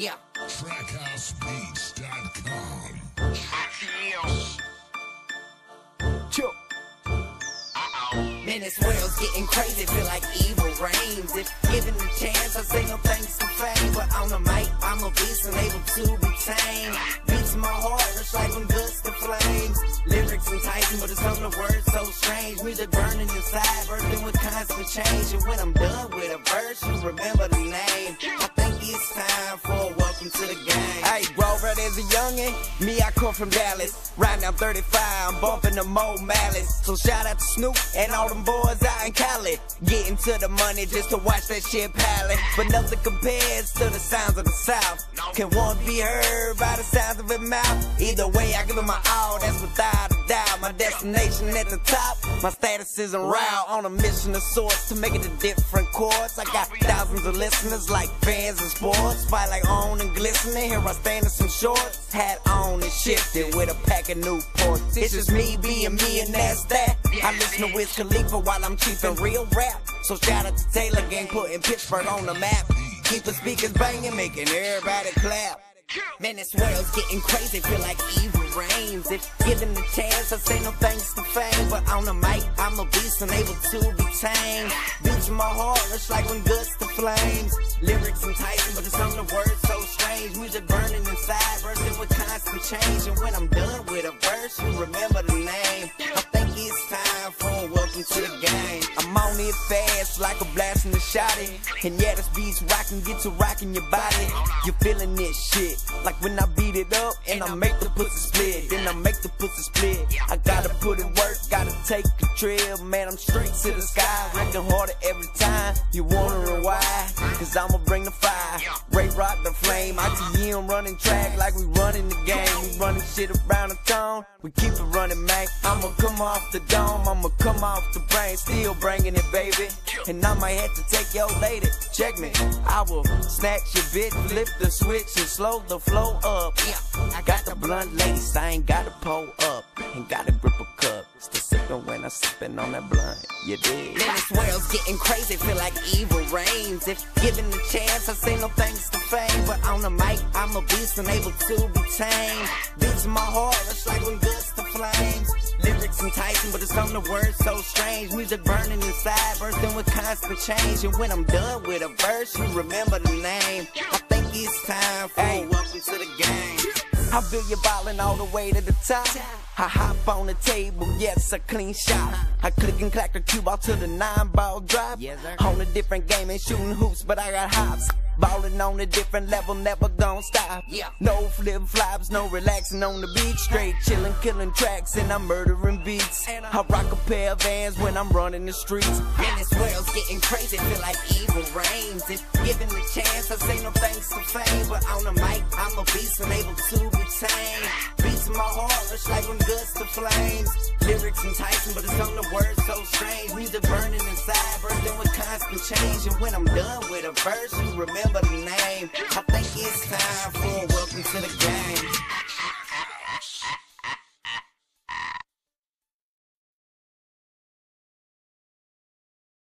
Yeah. TrackHouseBeats.com. Chill. Man, this world's getting crazy, feel like evil reigns. If given the chance, I say no thanks to fame. But on the mic, I'm a beast and able to be tamed. Beats my heart, it's like when guts to flames. Lyrics enticing, but it's on the words so strange. Music burning inside, birthing with constant change. And when I'm done with a verse, you remember the name. To the game. Hey, there's a youngin'. Me, I come from Dallas. Right now, 35, I'm bumping the Mo Malice. So shout out to Snoop and all them boys out in Cali. Getting to the money just to watch that shit pally. But nothing compares to the sounds of the South. Can one be heard by the sounds of his mouth? Either way, I give it my all, that's without a My destination at the top, my status is route. On a mission of sorts to make it a different course. I got thousands of listeners like fans and sports. Spotlight on and glistening, here I stand in some shorts. Hat on and shifted with a pack of Newports. It's just me being me and that's that. I listen to Wiz Khalifa while I'm cheaping real rap. So shout out to Taylor Gang putting Pittsburgh on the map. Keep the speakers banging, making everybody clap. Man, this world's getting crazy, feel like evil reigns. If given the chance, I say no thanks to fame. But on the mic, I'm a beast and able to be tamed. Beats my heart, it's like when guts to flames. Lyrics enticing, but it's on the words so strange. Music burning inside, bursting with constant change. And when I'm done with a verse, you remember the name. I'm on it fast like a blast in the shotty. And yeah, this beat's rockin', get to rockin' your body. You feeling this shit. Like when I beat it up and I make the take a trip. Man, I'm straight to the sky. Working harder every time. You wondering why? Cause I'ma bring the fire. Ray rock the flame. ITM running track like we running the game. We running shit around the town. We keep it running, man. I'ma come off the dome. I'ma come off the brain. Still bringing it, baby. And I might have to take your lady. Check me. I will snatch your bitch, flip the switch and slow the flow up. I got the blunt lace. I ain't gotta pull up. Ain't gotta grip a cup. Still sipping when I sipping on that blunt. You dig? Man, this world's getting crazy, feel like evil reigns. If given the chance, I say no thanks to fame. But on the mic, I'm a beast and able to be tamed. Beats my heart, it's like when guts to flames. Lyrics enticing, but it's on the words so strange. Music burning inside, bursting with constant change. And when I'm done with a verse, you remember the name. I think it's time for a welcome to the game. I feel you ballin' all the way to the top. I hop on the table, yes, a clean shot. I click and clack the cube out to the nine ball drop. On a different game and shooting hoops, but I got hops. Ballin' on a different level, never gon' stop. Yeah. No flip flops, no relaxing on the beach. Straight chillin', killin' tracks, and I'm murdering beats. I rock a pair of vans when I'm running the streets. Man, this world's getting crazy, feel like evil reigns. If given the chance, I say no thanks to fame. But on the mic, I'm a beast and able to retain. Beats in my heart, rush like when gusts to flames. Lyrics enticing, but it's on the words so strange. Music burning inside, bursting with constant change. And when I'm done with a verse, you remember the name. I think it's time for Welcome to the Game.